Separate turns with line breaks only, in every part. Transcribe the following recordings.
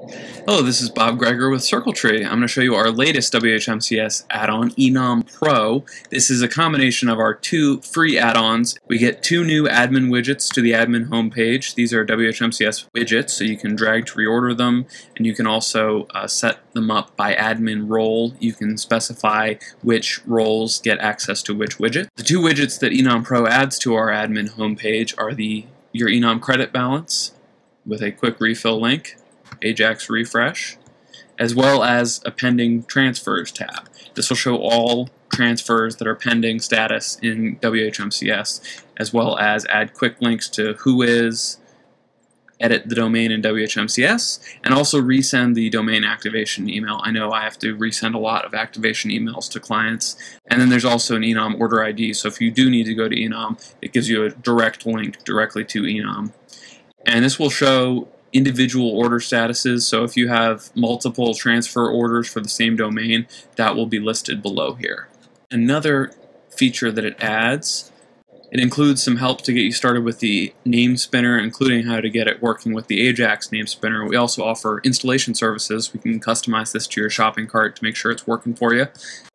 Hello, this is Bob Greger with CircleTree. I'm going to show you our latest WHMCS add-on, Enom Pro. This is a combination of our two free add-ons. We get two new admin widgets to the admin homepage. These are WHMCS widgets, so you can drag to reorder them, and you can also uh, set them up by admin role. You can specify which roles get access to which widget. The two widgets that Enom Pro adds to our admin homepage are the your Enom credit balance with a quick refill link Ajax refresh, as well as a pending transfers tab. This will show all transfers that are pending status in WHMCS, as well as add quick links to who is, edit the domain in WHMCS, and also resend the domain activation email. I know I have to resend a lot of activation emails to clients. And then there's also an Enom order ID, so if you do need to go to Enom, it gives you a direct link directly to Enom. And this will show individual order statuses. So if you have multiple transfer orders for the same domain, that will be listed below here. Another feature that it adds, it includes some help to get you started with the name spinner, including how to get it working with the Ajax name spinner. We also offer installation services. We can customize this to your shopping cart to make sure it's working for you.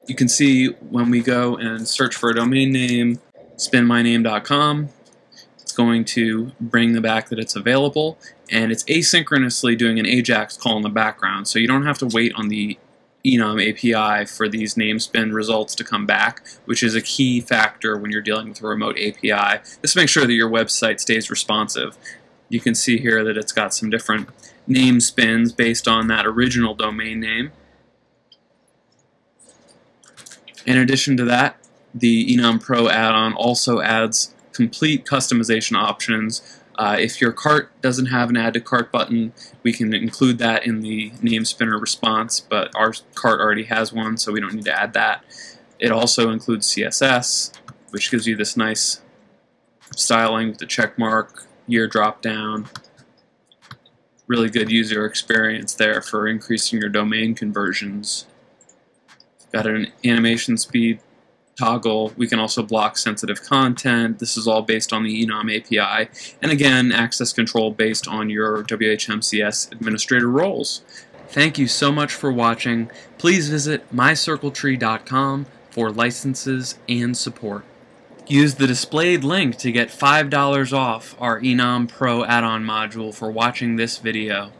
You can see when we go and search for a domain name, spinmyname.com, it's going to bring the back that it's available, and it's asynchronously doing an AJAX call in the background, so you don't have to wait on the Enom API for these name spin results to come back, which is a key factor when you're dealing with a remote API. Just make sure that your website stays responsive. You can see here that it's got some different name spins based on that original domain name. In addition to that, the Enom Pro add-on also adds complete customization options. Uh, if your cart doesn't have an add to cart button, we can include that in the name spinner response, but our cart already has one, so we don't need to add that. It also includes CSS, which gives you this nice styling with the check mark, year drop down. Really good user experience there for increasing your domain conversions. Got an animation speed toggle. We can also block sensitive content. This is all based on the Enom API. And again, access control based on your WHMCS administrator roles. Thank you so much for watching. Please visit mycircletree.com for licenses and support. Use the displayed link to get $5 off our Enom Pro add-on module for watching this video.